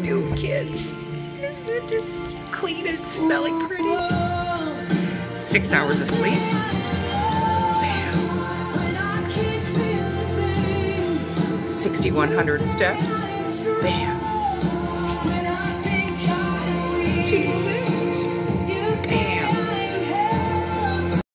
new kids. They're just clean and smelling pretty. Six hours of sleep. 6,100 steps. Bam. Two.